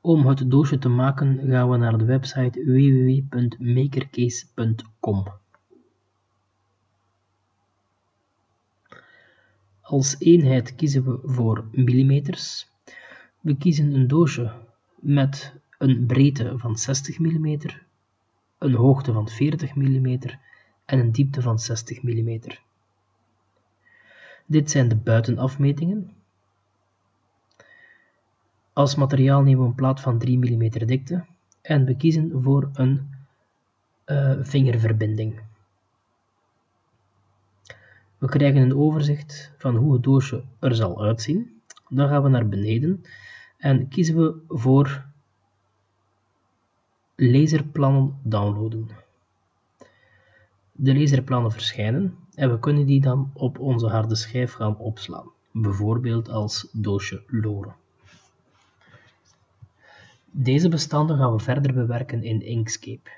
Om het doosje te maken gaan we naar de website www.makercase.com. Als eenheid kiezen we voor millimeters. We kiezen een doosje met een breedte van 60 mm, een hoogte van 40 mm en een diepte van 60 mm. Dit zijn de buitenafmetingen. Als materiaal nemen we een plaat van 3 mm dikte en we kiezen voor een uh, vingerverbinding. We krijgen een overzicht van hoe het doosje er zal uitzien. Dan gaan we naar beneden en kiezen we voor laserplannen downloaden. De laserplannen verschijnen en we kunnen die dan op onze harde schijf gaan opslaan, bijvoorbeeld als doosje loren. Deze bestanden gaan we verder bewerken in Inkscape.